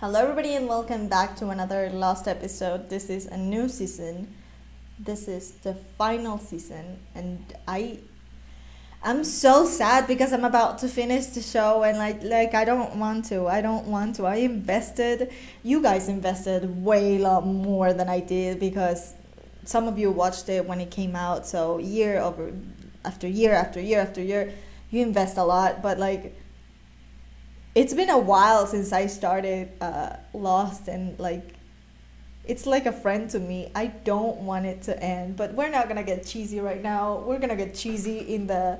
Hello, everybody, and welcome back to another Lost episode. This is a new season. This is the final season, and I, I'm so sad because I'm about to finish the show, and like, like I don't want to. I don't want to. I invested. You guys invested way lot more than I did because some of you watched it when it came out. So year over, after year after year after year, you invest a lot, but like it's been a while since I started uh, Lost, and like, it's like a friend to me. I don't want it to end, but we're not gonna get cheesy right now. We're gonna get cheesy in the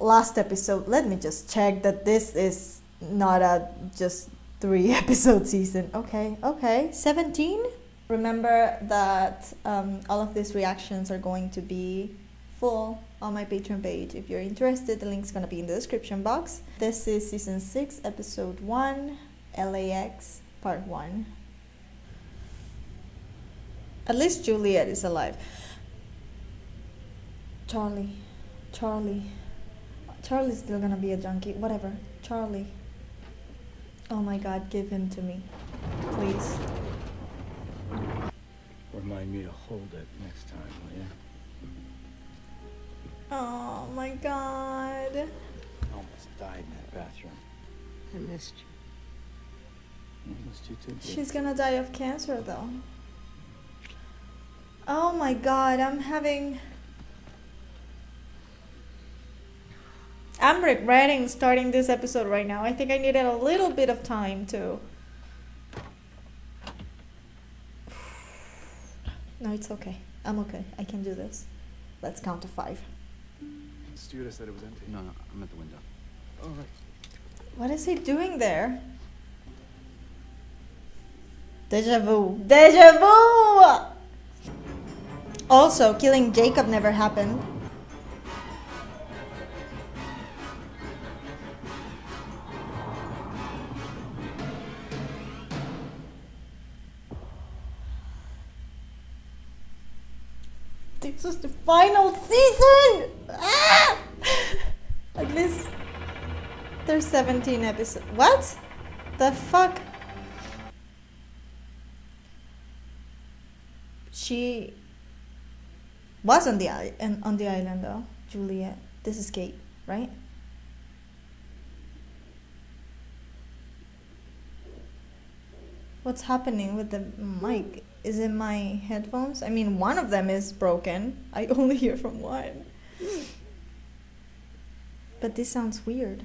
last episode. Let me just check that this is not a just three episode season. Okay, okay, 17. Remember that um, all of these reactions are going to be full on my Patreon page. If you're interested, the link's gonna be in the description box. This is season 6, episode 1, LAX, part 1. At least Juliet is alive. Charlie. Charlie. Charlie's still gonna be a junkie. Whatever. Charlie. Oh my god, give him to me. Please. Remind me to hold it next time, will you? Oh my god. I Almost died in that bathroom. I missed you. I missed you too. kid. She's gonna die of cancer though. Oh my god, I'm having. I'm regretting starting this episode right now. I think I needed a little bit of time to. No, it's okay. I'm okay. I can do this. Let's count to five. Stewardess said it was empty. No, no, I'm at the window. All right. What is he doing there? Deja vu. Deja vu! Also, killing Jacob never happened. This is the final season! Ah! At least there's 17 episodes. What? The fuck? She was on the on the island though. Juliet. This is Kate, right? What's happening with the mic? Is it my headphones? I mean, one of them is broken. I only hear from one. But this sounds weird.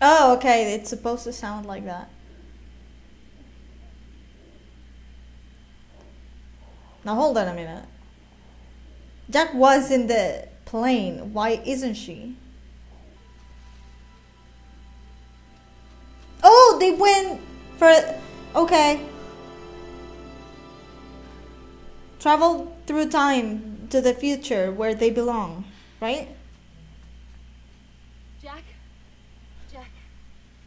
Oh, okay. It's supposed to sound like that. Now hold on a minute. Jack was in the plane. Why isn't she? Oh, they went for. Okay. Travel through time to the future where they belong, right? Jack? Jack?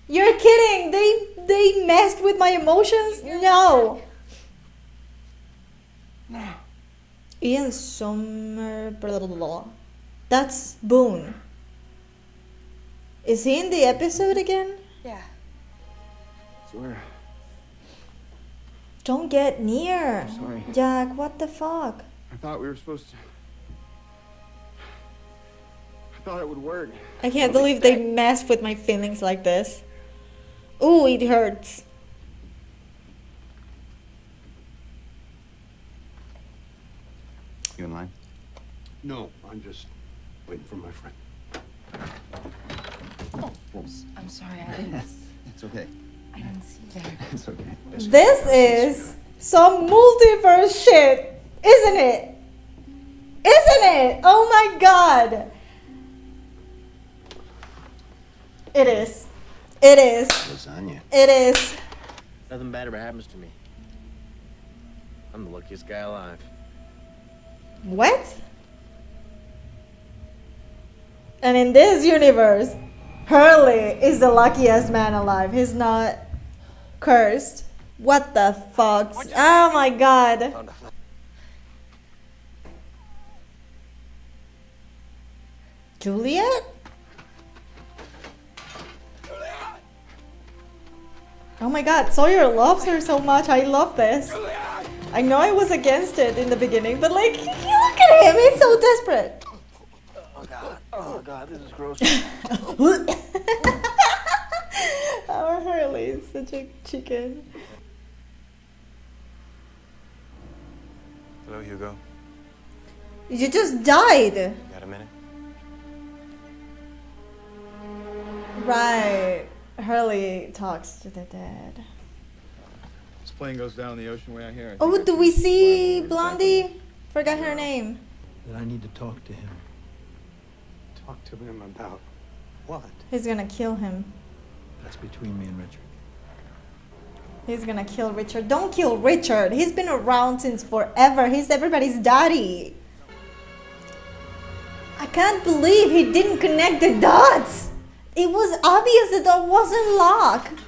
You're kidding. They they messed with my emotions? No. Ian Sommer blah, blah, blah, blah. That's Boone. Is he in the episode again? Yeah. Swear. Don't get near. Sorry. Jack, what the fuck? I thought we were supposed to. I thought it would work. I can't believe they messed with my feelings like this. Ooh, it hurts. You in line? No, I'm just waiting for my friend. Oh, I'm sorry, I didn't, It's okay. I didn't see you there. It's okay. This is some multiverse shit, isn't it? Isn't it? Oh my god. It is. It is. Lasagna. It is. Nothing bad ever happens to me. I'm the luckiest guy alive. What? And in this universe, Hurley is the luckiest man alive. He's not cursed. What the fuck? Oh my god. Juliet? Oh my god, Sawyer loves her so much. I love this. I know I was against it in the beginning, but like, look at him. He's so desperate. Oh god. Oh god, this is gross. Our Hurley is such a chicken. Hello, Hugo. You just died. You got a minute? Right. Hurley talks to the dead. This plane goes down in the ocean way out here. I Oh, I do we see Blondie? Forgot her name. that I need to talk to him. Talk to him about what? He's gonna kill him. That's between me and Richard. He's gonna kill Richard. Don't kill Richard. He's been around since forever. He's everybody's daddy. I can't believe he didn't connect the dots. It was obvious the door wasn't locked.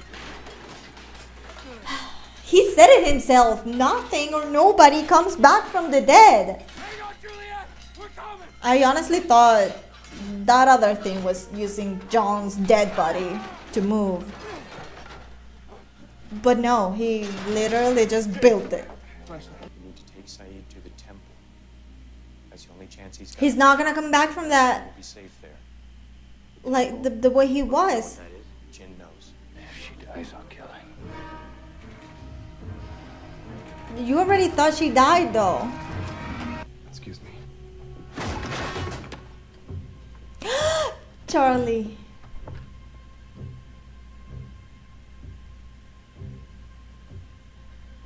He said it himself. Nothing or nobody comes back from the dead. I honestly thought that other thing was using John's dead body to move. But no, he literally just built it. You need to take Sayid to the temple. That's the only chance he's got. He's not gonna come back from that He'll be safe there. Like the, the way he was. Jin knows. If she dies, I'll kill her. You already thought she died though. Excuse me. Charlie.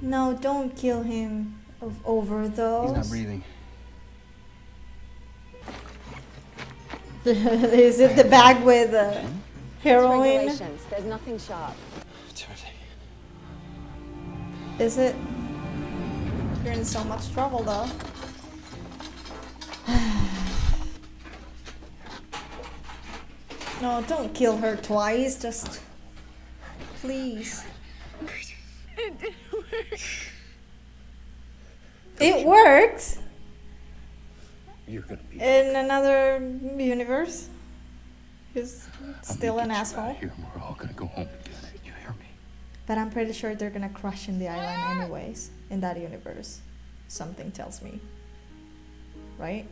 No, don't kill him of overdose. He's not breathing. Is it the bag with uh, heroin? Regulations. There's nothing sharp. Timothy. Is it? You're in so much trouble though. no, don't kill her twice. Just please. It works You're gonna be. in another universe. He's still an asshole. Here, we're all gonna go home together. You hear me? But I'm pretty sure they're gonna crush in the island anyways, in that universe. Something tells me. Right?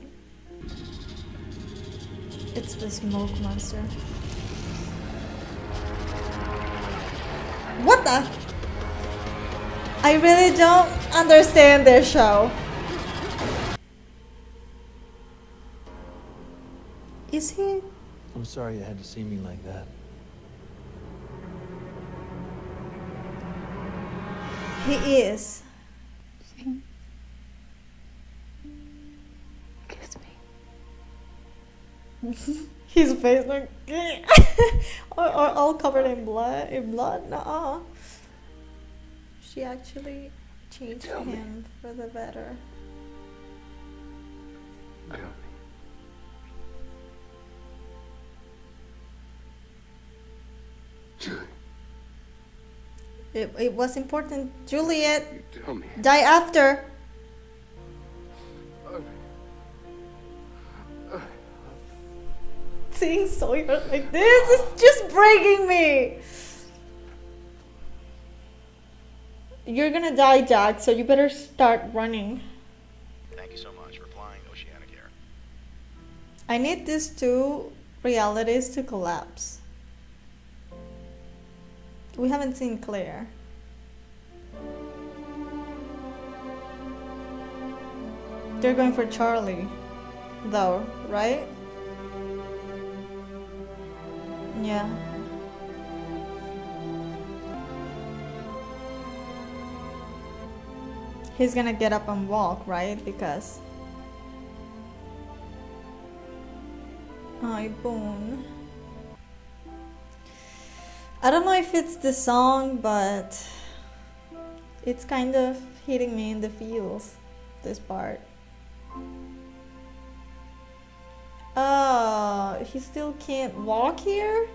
It's the smoke monster. What the? I really don't understand this show. Is he? I'm sorry you had to see me like that. He is. Kiss me. His face like or, or all covered in blood in blood nuh she actually changed him for the better Tell me. It, it was important juliet you tell me. die after seeing sawyer like this is just breaking me you're gonna die jack so you better start running Thank you so much for flying Oceanic Air. I need these two realities to collapse. We haven't seen Claire. They're going for Charlie, though, right? Yeah. He's gonna get up and walk, right? Because Ay, Boone. I don't know if it's the song, but it's kind of hitting me in the feels, this part. Oh, he still can't walk here?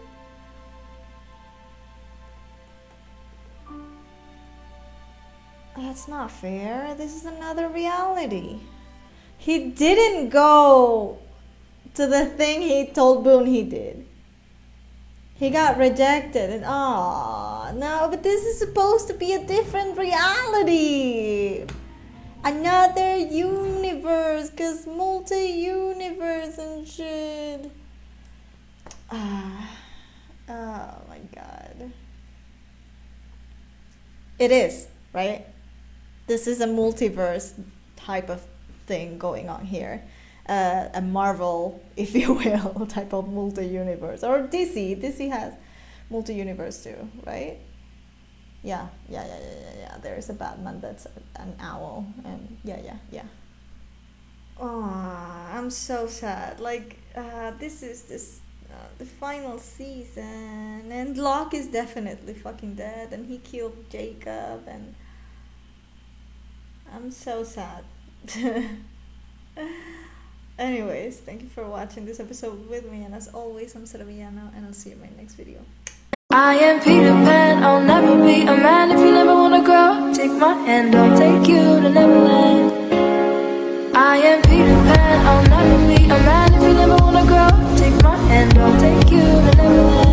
That's not fair. This is another reality. He didn't go to the thing he told Boone he did. He got rejected and oh no, but this is supposed to be a different reality. Another universe, cause multi-universe and shit. Ah, oh my god. It is, right? This is a multiverse type of thing going on here. A Marvel, if you will, type of multi-universe. Or DC. DC has multi-universe too, right? Yeah, yeah, yeah, yeah, yeah, yeah. There is a Batman that's an owl, and yeah, yeah, yeah. Oh, I'm so sad. Like, uh, this is this uh, the final season, and Locke is definitely fucking dead, and he killed Jacob, and I'm so sad. Anyways, thank you for watching this episode with me, and as always, I'm Sora Miyano, and I'll see you in my next video. I am Peter Pan, I'll never be a man if you never wanna grow. Take my hand, I'll take you to Neverland. I am Peter Pan, I'll never be a man if you never wanna grow. Take my hand, I'll take you to Neverland.